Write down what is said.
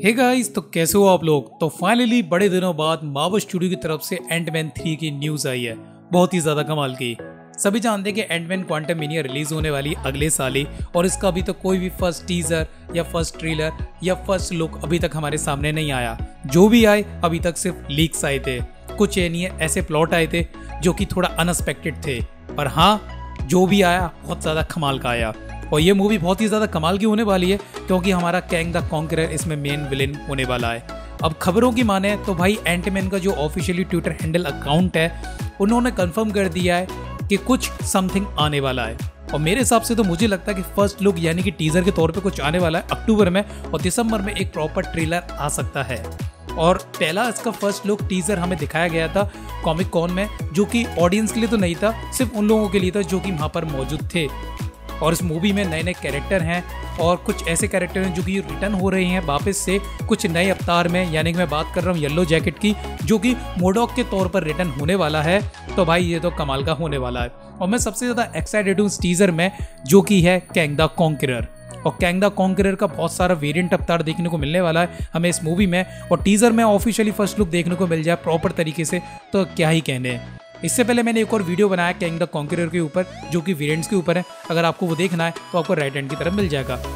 Hey guys तो कैसे हो आप लोग? तो फाइनली बड़े दिनों बाद मार्वल स्टूडियो की तरफ़ से एंटमैन थ्री की न्यूज़ आई है। बहुत ही ज़्यादा कमाल की। सभी जानते हैं कि एंडमैन क्वांटम मीनिया रिलीज़ होने वाली अगले साल ही और इसका अभी तक तो कोई भी फ़र्स्ट टीजर या फ़र्स्ट ट्रेलर या फ़र्स्ट लुक अभी तक हमारे सामने नहीं आया। जो भी आए, अभी तक सिर्फ़ लीक्स आए थे। कुछ ऐसे प्लॉट आए थे, जो कि थोड़ा अनएक्सपेक्टेड थे। पर हाँ जो भी आया, बहुत ज़्यादा कमाल का आया। और ये मूवी बहुत ही ज़्यादा कमाल की होने वाली है, क्योंकि हमारा कैंग द कॉन्करर इसमें मेन विलेन होने वाला है। अब खबरों की माने तो भाई एंटमैन का जो ऑफिशियली ट्विटर हैंडल अकाउंट है, उन्होंने कंफर्म कर दिया है कि कुछ समथिंग आने वाला है। और मेरे हिसाब से तो मुझे लगता है कि फ़र्स्ट लुक यानी कि टीजर के तौर पे कुछ आने वाला है अक्टूबर में और दिसंबर में एक प्रॉपर ट्रेलर आ सकता है। और पहला इसका फ़र्स्ट लुक टीजर हमें दिखाया गया था कॉमिक कॉन में, जो कि ऑडियंस के लिए तो नहीं था, सिर्फ़ उन लोगों के लिए था जो कि वहाँ पर मौजूद थे। और इस मूवी में नए नए कैरेक्टर हैं और कुछ ऐसे कैरेक्टर हैं जो कि रिटर्न हो रहे हैं वापस से कुछ नए अवतार में, यानी कि मैं बात कर रहा हूँ येलो जैकेट की, जो कि मोडॉक के तौर पर रिटर्न होने वाला है। तो भाई, ये तो कमाल का होने वाला है। और मैं सबसे ज़्यादा एक्साइटेड हूँ इस टीजर में, जो कि है कैंग द कॉन्करर और कैंग द कॉन्करर का बहुत सारा वेरियंट अवतार देखने को मिलने वाला है, हमें इस मूवी में और टीजर में ऑफिशियली फ़र्स्ट लुक देखने को मिल जाए प्रॉपर तरीके से तो क्या ही कहने हैं। इससे पहले मैंने एक और वीडियो बनाया कैंग द कॉन्करर के ऊपर, जो कि वेरियंट्स के ऊपर है। अगर आपको वो देखना है तो आपको राइट हैंड की तरफ़ मिल जाएगा।